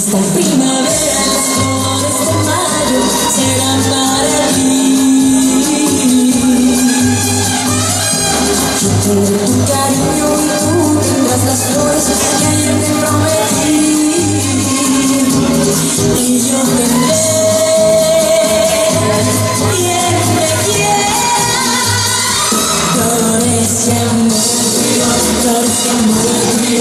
Esta primavera, las flores de mayo serán para ti.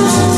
Ooh.